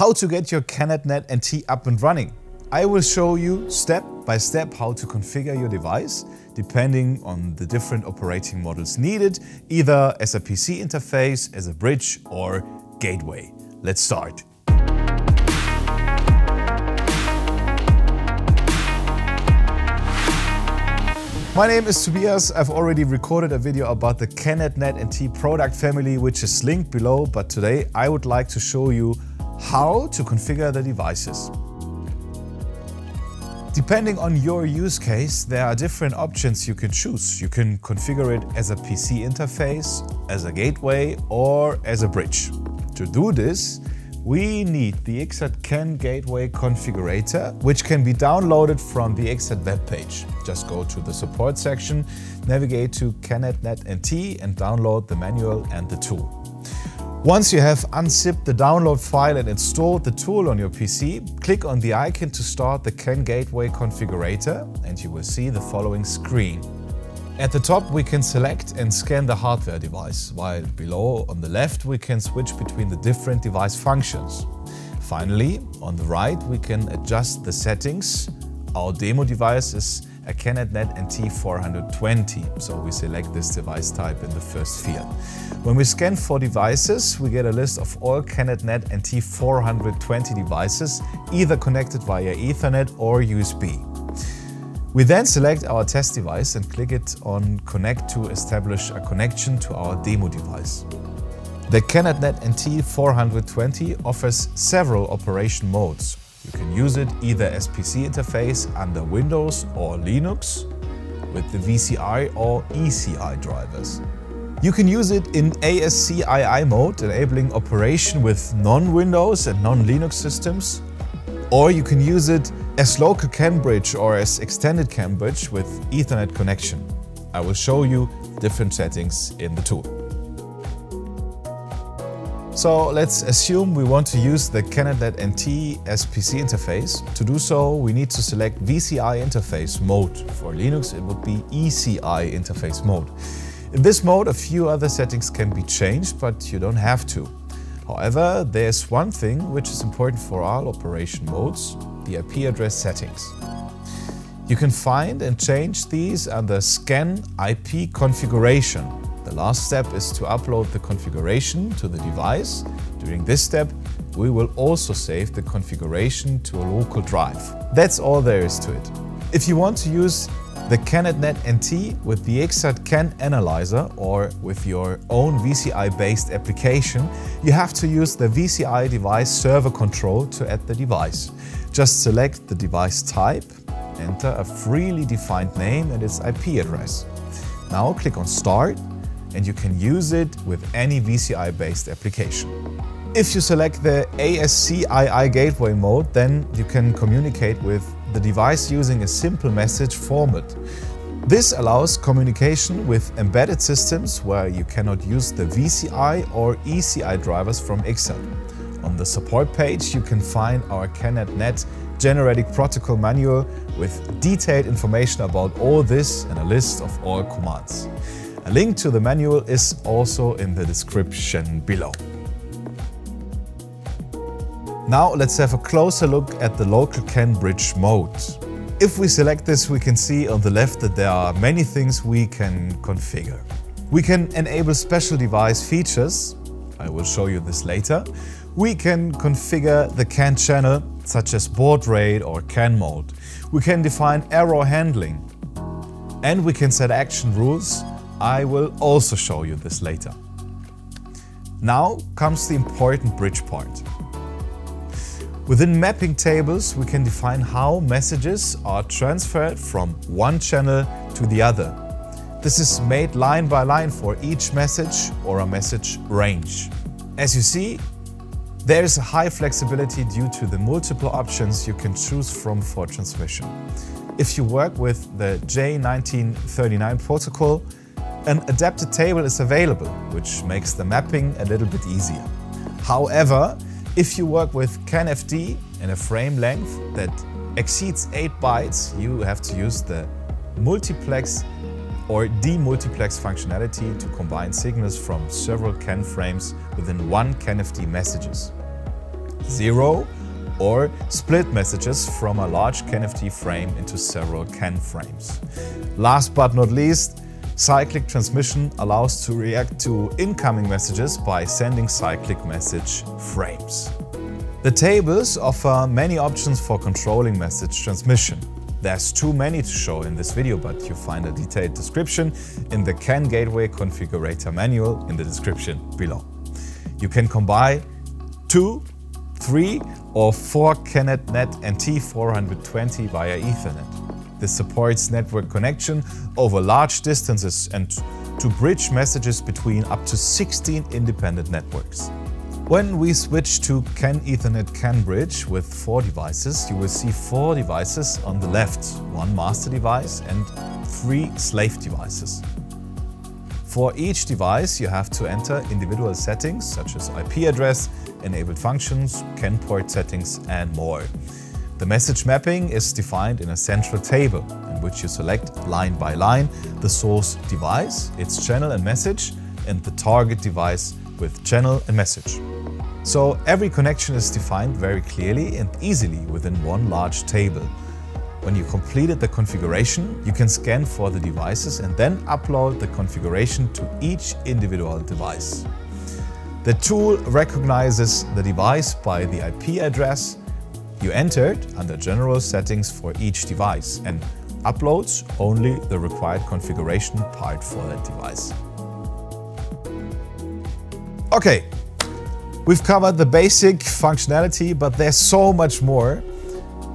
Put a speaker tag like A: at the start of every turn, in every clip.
A: how to get your CAN@net NT up and running. I will show you step by step how to configure your device depending on the different operating models needed, either as a PC interface, as a bridge or gateway. Let's start. My name is Tobias. I've already recorded a video about the CAN@net NT product family, which is linked below, but today I would like to show you how to configure the devices. Depending on your use case, there are different options you can choose. You can configure it as a PC interface, as a gateway, or as a bridge. To do this, we need the Ixxat CAN Gateway Configurator, which can be downloaded from the Ixxat webpage. Just go to the support section, navigate to CAN@net NT and download the manual and the tool. Once you have unzipped the download file and installed the tool on your PC, click on the icon to start the CAN Gateway configurator and you will see the following screen. At the top we can select and scan the hardware device, while below on the left we can switch between the different device functions. Finally, on the right we can adjust the settings. Our demo device is a CAN@net NT420, so we select this device type in the first field. When we scan for devices, we get a list of all CAN@net NT420 devices, either connected via Ethernet or USB. We then select our test device and click it on Connect to establish a connection to our demo device. The CAN@net NT420 offers several operation modes. You can use it either as PC interface under Windows or Linux with the VCI or ECI drivers. You can use it in ASCII mode, enabling operation with non-Windows and non-Linux systems. Or you can use it as local CAN bridge or as extended CAN bridge with Ethernet connection. I will show you different settings in the tool. So let's assume we want to use the CAN@net NT as PC interface. To do so, we need to select VCI interface mode. For Linux, it would be ECI interface mode. In this mode, a few other settings can be changed, but you don't have to. However, there's one thing which is important for all operation modes, the IP address settings. You can find and change these under Scan IP Configuration the last step is to upload the configuration to the device. During this step, we will also save the configuration to a local drive. That's all there is to it. If you want to use the CAN@net NT with the Ixxat CAN Analyzer or with your own VCI-based application, you have to use the VCI device server control to add the device. Just select the device type, enter a freely defined name and its IP address. Now click on Start and you can use it with any VCI-based application. If you select the ASCII gateway mode, then you can communicate with the device using a simple message format. This allows communication with embedded systems where you cannot use the VCI or ECI drivers from Ixxat. On the support page you can find our CAN@net generic protocol manual with detailed information about all this and a list of all commands. A link to the manual is also in the description below. Now let's have a closer look at the local CAN bridge mode. If we select this, we can see on the left that there are many things we can configure. We can enable special device features. I will show you this later. We can configure the CAN channel, such as baud rate or CAN mode. We can define error handling. And we can set action rules I will also show you this later. Now comes the important bridge part. Within mapping tables, we can define how messages are transferred from one channel to the other. This is made line by line for each message or a message range. As you see, there is a high flexibility due to the multiple options you can choose from for transmission. If you work with the J1939 protocol, an adapted table is available, which makes the mapping a little bit easier. However, if you work with CANFD in a frame length that exceeds 8 bytes, you have to use the multiplex or demultiplex functionality to combine signals from several CAN frames within one CANFD messages. zero, or split messages from a large CANFD frame into several CAN frames. Last but not least, cyclic transmission allows to react to incoming messages by sending cyclic message frames. The tables offer many options for controlling message transmission. There's too many to show in this video, but you find a detailed description in the CAN Gateway Configurator manual in the description below. You can combine two, three or four CAN@net NT420 via Ethernet. This supports network connection over large distances and to bridge messages between up to 16 independent networks. When we switch to CAN Ethernet CAN bridge with four devices, you will see four devices on the left, one master device and three slave devices. For each device, you have to enter individual settings such as IP address, enabled functions, CAN port settings and more. The message mapping is defined in a central table in which you select line by line the source device, its channel and message, and the target device with channel and message. So every connection is defined very clearly and easily within one large table. When you completed the configuration, you can scan for the devices and then upload the configuration to each individual device. The tool recognizes the device by the IP address you entered under general settings for each device and uploads only the required configuration part for that device. Okay, we've covered the basic functionality, but there's so much more.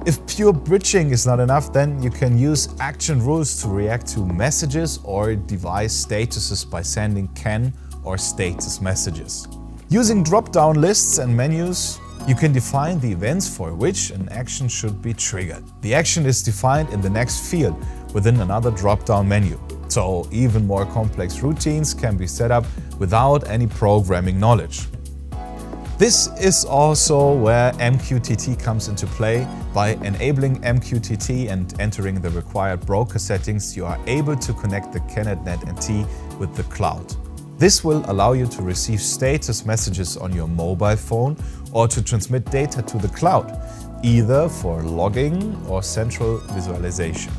A: If pure bridging is not enough, then you can use action rules to react to messages or device statuses by sending CAN or status messages. Using drop-down lists and menus, you can define the events for which an action should be triggered. The action is defined in the next field within another drop-down menu. So even more complex routines can be set up without any programming knowledge. This is also where MQTT comes into play. By enabling MQTT and entering the required broker settings, you are able to connect the CAN@net NT with the cloud. This will allow you to receive status messages on your mobile phone or to transmit data to the cloud, either for logging or central visualization.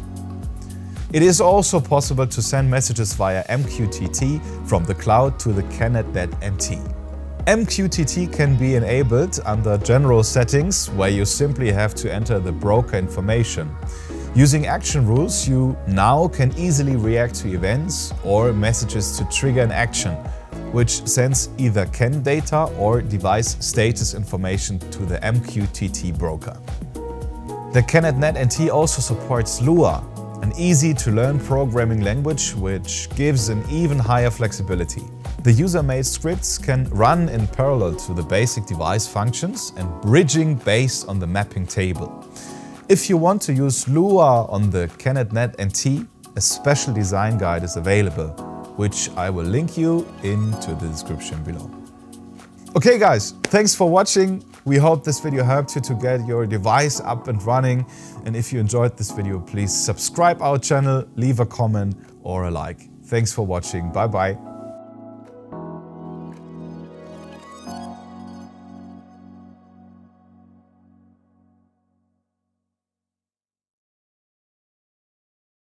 A: It is also possible to send messages via MQTT from the cloud to the CAN@net MQTT can be enabled under General Settings, where you simply have to enter the broker information. Using action rules, you now can easily react to events or messages to trigger an action, which sends either CAN data or device status information to the MQTT broker. The CAN@net NT also supports Lua, an easy-to-learn programming language which gives an even higher flexibility. The user-made scripts can run in parallel to the basic device functions and bridging based on the mapping table. If you want to use Lua on the CAN@net NT, a special design guide is available, which I will link you into the description below. Okay guys, thanks for watching. We hope this video helped you to get your device up and running. And if you enjoyed this video, please subscribe our channel, leave a comment or a like. Thanks for watching. Bye bye.